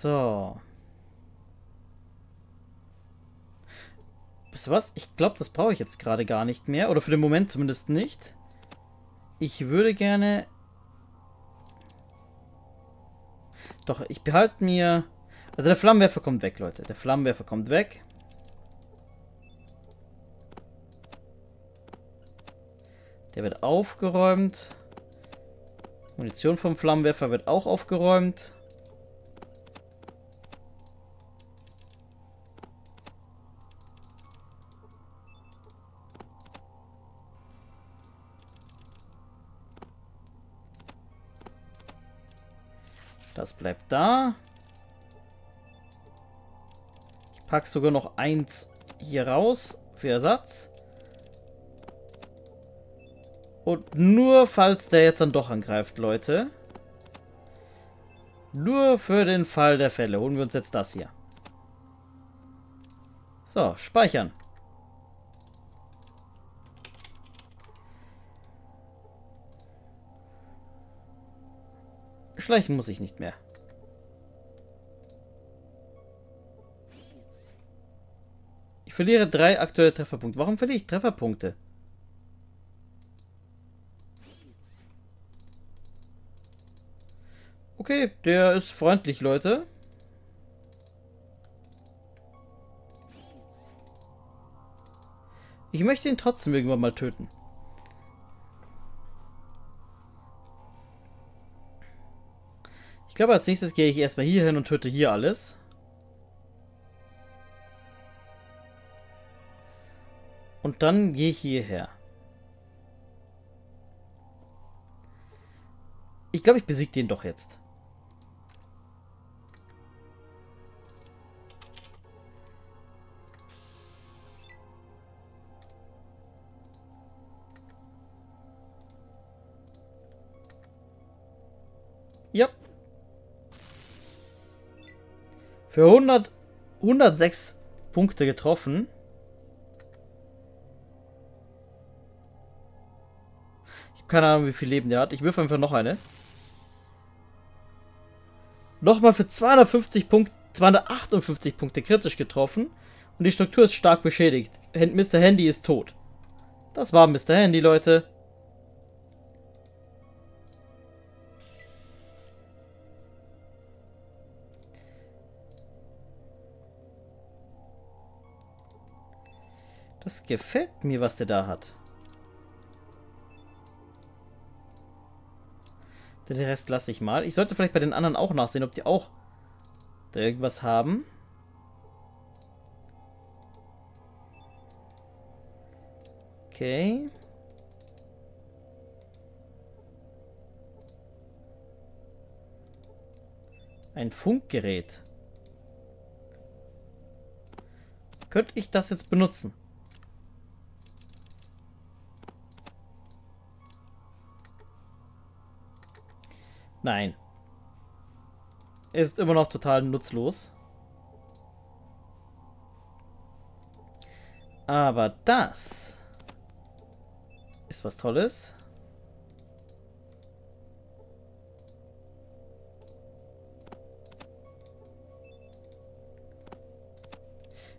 So. Wisst ihr was? Ich glaube, das brauche ich jetzt gerade gar nicht mehr. Oder für den Moment zumindest nicht. Ich würde gerne... Doch, ich behalte mir... Also der Flammenwerfer kommt weg, Leute. Der Flammenwerfer kommt weg. Der wird aufgeräumt. Munition vom Flammenwerfer wird auch aufgeräumt. Das bleibt da. Ich packe sogar noch eins hier raus für Ersatz. Und nur falls der jetzt dann doch angreift, Leute. Nur für den Fall der Fälle holen wir uns jetzt das hier. So, speichern. Schleichen muss ich nicht mehr. Ich verliere drei aktuelle Trefferpunkte. Warum verliere ich Trefferpunkte? Okay, der ist freundlich, Leute. Ich möchte ihn trotzdem irgendwann mal töten. Glaube, als nächstes gehe ich erstmal hier hin und töte hier alles. Und dann gehe ich hierher. Ich glaube, ich besiege den doch jetzt. Ja. Für 100, 106 Punkte getroffen. Ich habe keine Ahnung, wie viel Leben der hat. Ich wirf einfach noch eine. Nochmal für 250 Punkte, 258 Punkte kritisch getroffen. Und die Struktur ist stark beschädigt. Mr. Handy ist tot. Das war Mr. Handy, Leute. Das gefällt mir, was der da hat. Den Rest lasse ich mal. Ich sollte vielleicht bei den anderen auch nachsehen, ob die auch da irgendwas haben. Okay. Ein Funkgerät. Könnte ich das jetzt benutzen? Nein. Ist immer noch total nutzlos. Aber das ist was Tolles.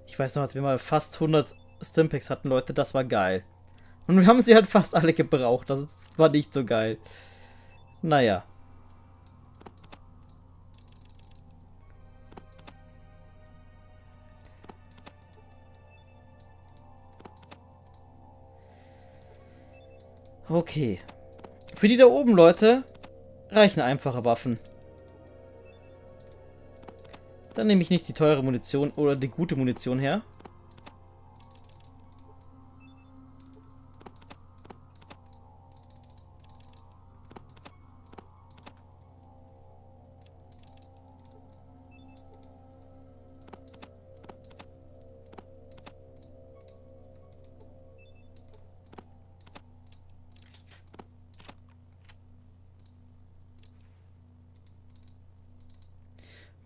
Ich weiß noch, als wir mal fast 100 Stimpaks hatten, Leute, das war geil. Und wir haben sie halt fast alle gebraucht. Das war nicht so geil. Naja. Okay. Für die da oben, Leute, reichen einfache Waffen. Dann nehme ich nicht die teure Munition oder die gute Munition her.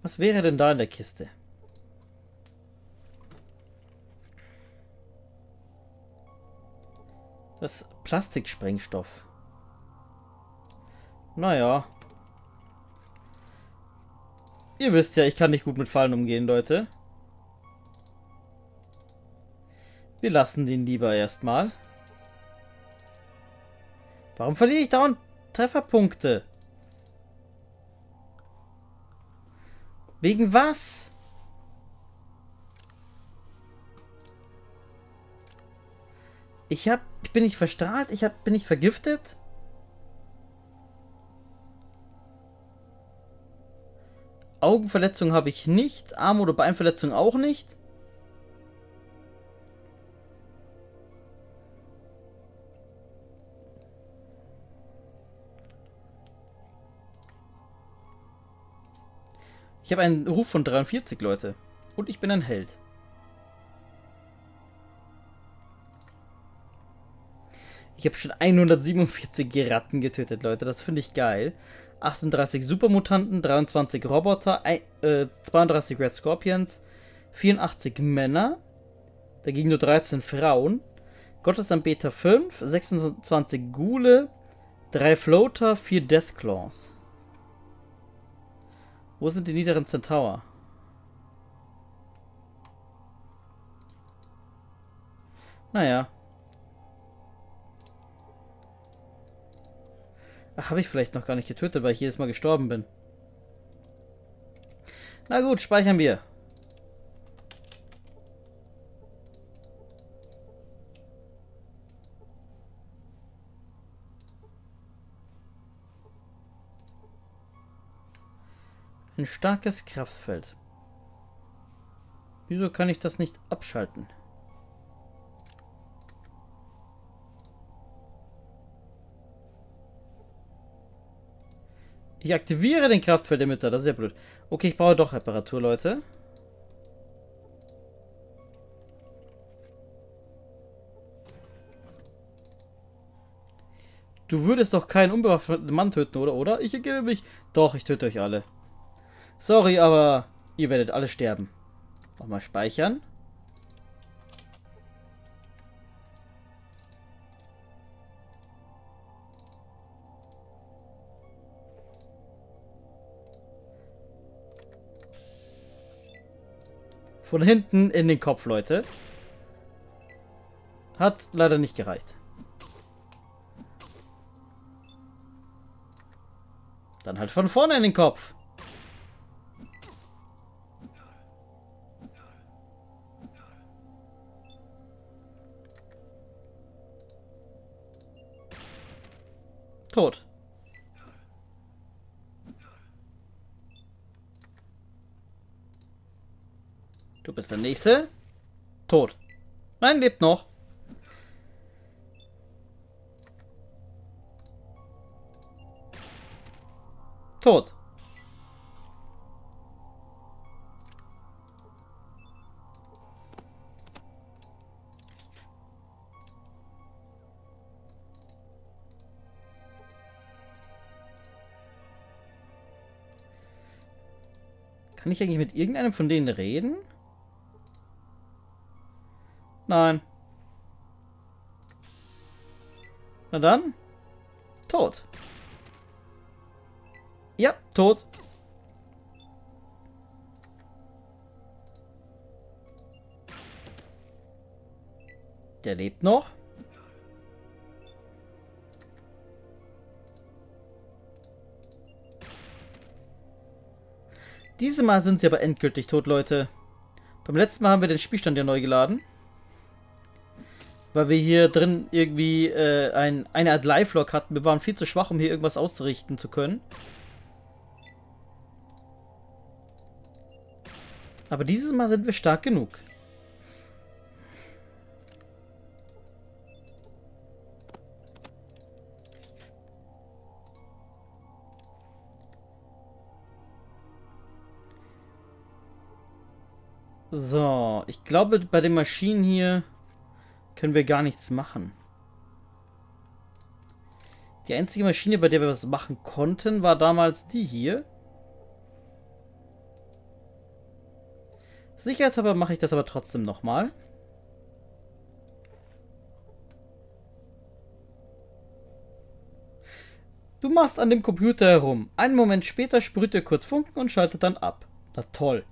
Was wäre denn da in der Kiste? Das Plastiksprengstoff. Naja. Ihr wisst ja, ich kann nicht gut mit Fallen umgehen, Leute. Wir lassen den lieber erstmal. Warum verliere ich dauernd Trefferpunkte? Wegen was? Ich hab, ich bin nicht verstrahlt, ich hab, bin nicht vergiftet. Augenverletzung habe ich nicht, Arm- oder Beinverletzung auch nicht. Ich habe einen Ruf von 43, Leute. Und ich bin ein Held. Ich habe schon 147 Ratten getötet, Leute. Das finde ich geil. 38 Supermutanten, 23 Roboter, äh, 32 Red Scorpions, 84 Männer. Dagegen nur 13 Frauen. Gottesanbeter 5, 26 Ghule, 3 Floater, 4 Deathclaws. Wo sind die niederen Centaur? Naja. Habe ich vielleicht noch gar nicht getötet, weil ich jedes Mal gestorben bin. Na gut, speichern wir. Ein starkes Kraftfeld. Wieso kann ich das nicht abschalten? Ich aktiviere den Kraftfeldemitter, das ist ja blöd. Okay, ich brauche doch Reparatur, Leute. Du würdest doch keinen unbewaffneten Mann töten, oder? Oder? Ich ergebe mich. Doch, ich töte euch alle. Sorry, aber ihr werdet alle sterben. Nochmal speichern. Von hinten in den Kopf, Leute. Hat leider nicht gereicht. Dann halt von vorne in den Kopf. Tot. Du bist der Nächste. Tot. Nein, lebt noch. Tot. Kann ich eigentlich mit irgendeinem von denen reden? Nein. Na dann. Tot. Ja, tot. Der lebt noch. Dieses Mal sind sie aber endgültig tot, Leute. Beim letzten Mal haben wir den Spielstand ja neu geladen. Weil wir hier drin irgendwie äh, ein, eine Art Live-Log hatten. Wir waren viel zu schwach, um hier irgendwas auszurichten zu können. Aber dieses Mal sind wir stark genug. So, ich glaube, bei den Maschinen hier können wir gar nichts machen. Die einzige Maschine, bei der wir was machen konnten, war damals die hier. Sicherheitshalber mache ich das aber trotzdem nochmal. Du machst an dem Computer herum. Einen Moment später sprüht er kurz Funken und schaltet dann ab. Na toll.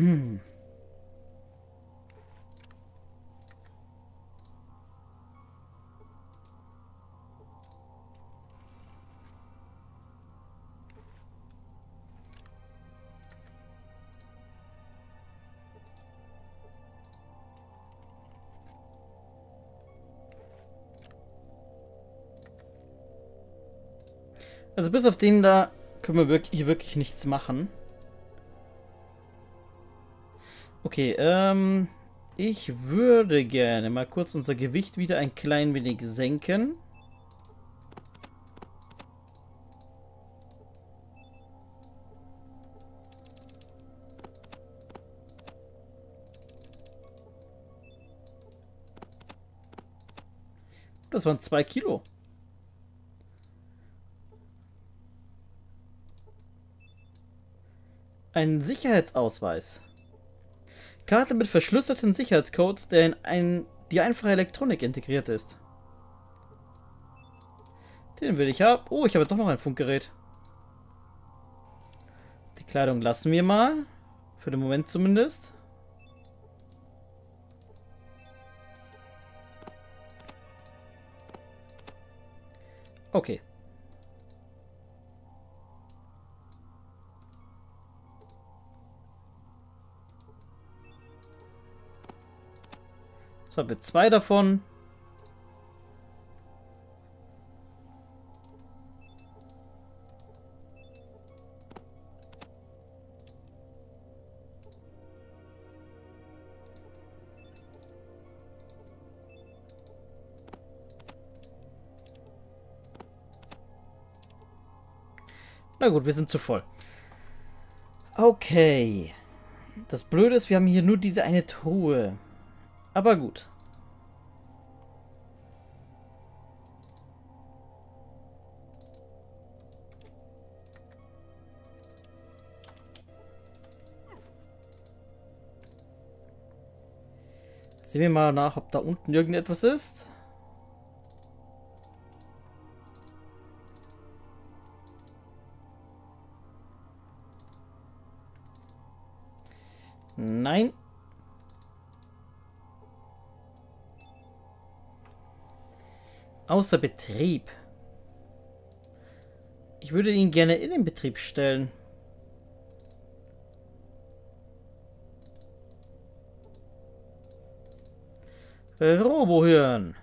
Hm. Also bis auf den da können wir hier wirklich nichts machen. Okay, ähm, ich würde gerne mal kurz unser Gewicht wieder ein klein wenig senken. Das waren zwei Kilo. Ein Sicherheitsausweis. Karte mit verschlüsselten Sicherheitscodes, der in ein, die einfache Elektronik integriert ist. Den will ich haben. Oh, ich habe doch noch ein Funkgerät. Die Kleidung lassen wir mal. Für den Moment zumindest. Okay. So, haben zwei davon. Na gut, wir sind zu voll. Okay. Das Blöde ist, wir haben hier nur diese eine Truhe. Aber gut. Sehen wir mal nach, ob da unten irgendetwas ist. Nein. Außer Betrieb. Ich würde ihn gerne in den Betrieb stellen. Robohirn.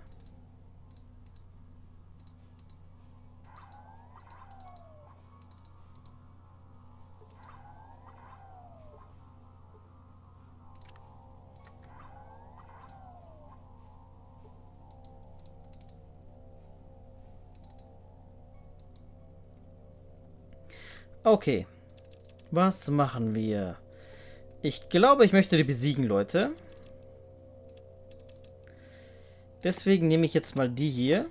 Okay. Was machen wir? Ich glaube, ich möchte die besiegen, Leute. Deswegen nehme ich jetzt mal die hier.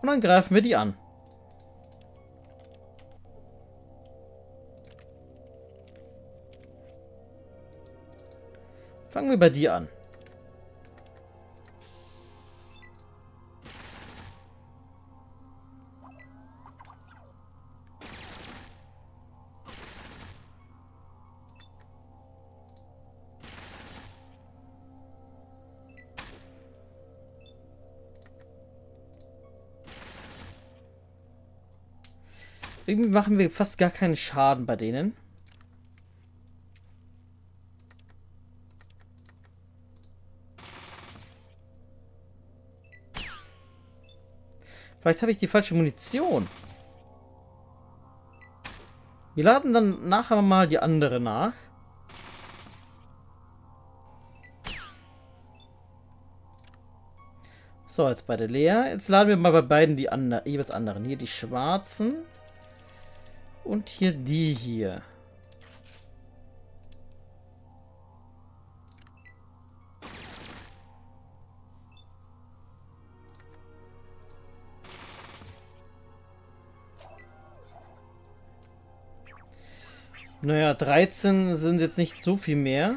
Und dann greifen wir die an. Wir bei dir an. Irgendwie machen wir fast gar keinen Schaden bei denen. Vielleicht habe ich die falsche Munition. Wir laden dann nachher mal die andere nach. So, jetzt beide leer. Jetzt laden wir mal bei beiden die andre, jeweils anderen. Hier die schwarzen. Und hier die hier. Naja, 13 sind jetzt nicht so viel mehr.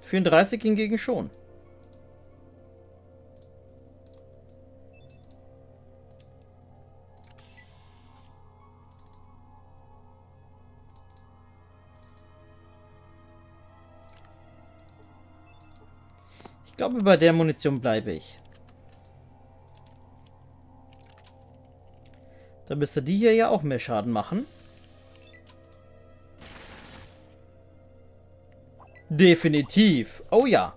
Vierunddreißig hingegen schon. Ich glaube, bei der Munition bleibe ich. Dann müsste die hier ja auch mehr Schaden machen. Definitiv. Oh ja.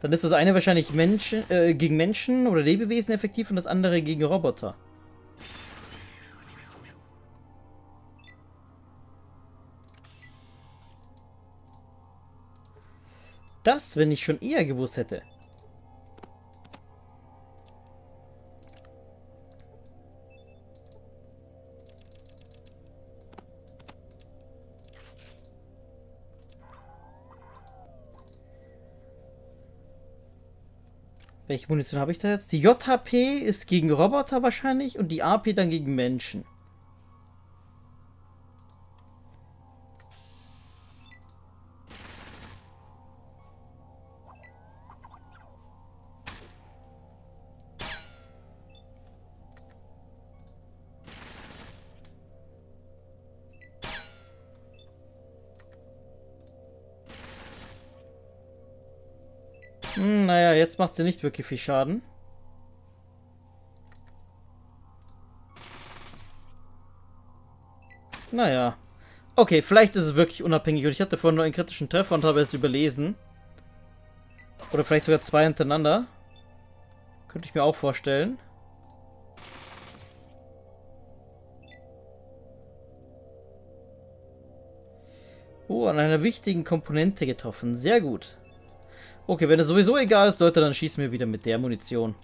Dann ist das eine wahrscheinlich Menschen, äh, gegen Menschen oder Lebewesen effektiv und das andere gegen Roboter. Das, wenn ich schon eher gewusst hätte. Welche Munition habe ich da jetzt? Die JHP ist gegen Roboter wahrscheinlich und die AP dann gegen Menschen. Hm, naja, jetzt macht sie nicht wirklich viel Schaden. Naja. Okay, vielleicht ist es wirklich unabhängig. Und ich hatte vorhin nur einen kritischen Treffer und habe es überlesen. Oder vielleicht sogar zwei hintereinander. Könnte ich mir auch vorstellen. Oh, an einer wichtigen Komponente getroffen. Sehr gut. Okay, wenn es sowieso egal ist, Leute, dann schießen wir wieder mit der Munition.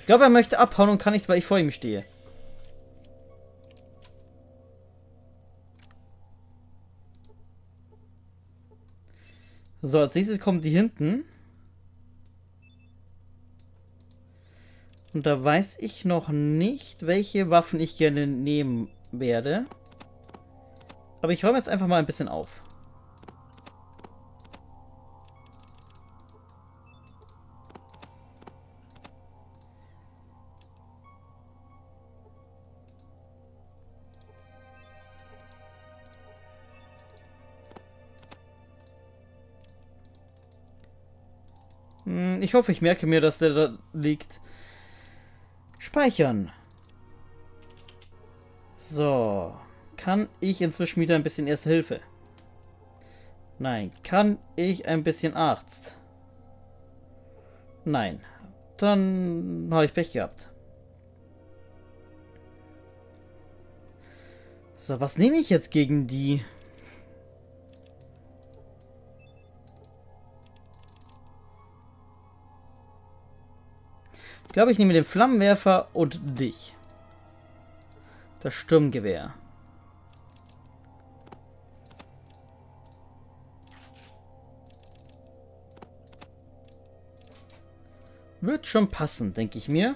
Ich glaube, er möchte abhauen und kann nicht, weil ich vor ihm stehe. So, als nächstes kommen die hinten. Und da weiß ich noch nicht, welche Waffen ich gerne nehmen werde. Aber ich räume jetzt einfach mal ein bisschen auf. Hm, ich hoffe, ich merke mir, dass der da liegt. Speichern. So. Kann ich inzwischen wieder ein bisschen Erste Hilfe? Nein. Kann ich ein bisschen Arzt? Nein. Dann habe ich Pech gehabt. So, was nehme ich jetzt gegen die... glaube, ich nehme den Flammenwerfer und dich. Das Sturmgewehr. Wird schon passen, denke ich mir.